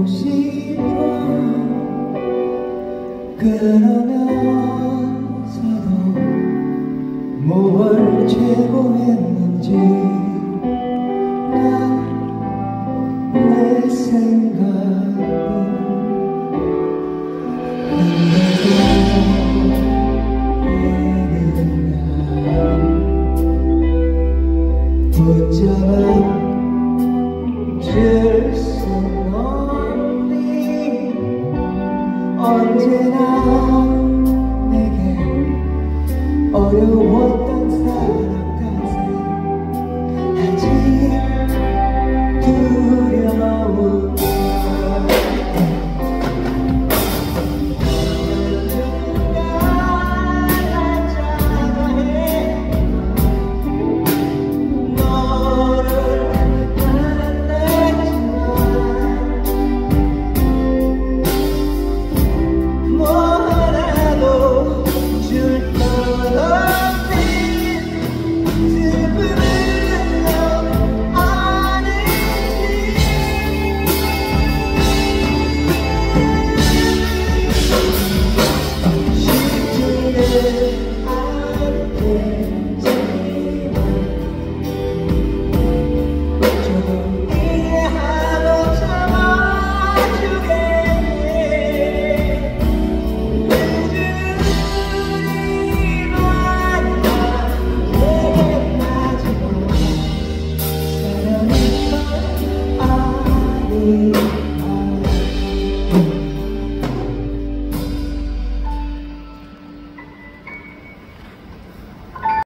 안고 싶어 그러면서도 무얼 최고했는지 난내 생각은 붙잡아 줄수 언제나 내게 어려웠던 사람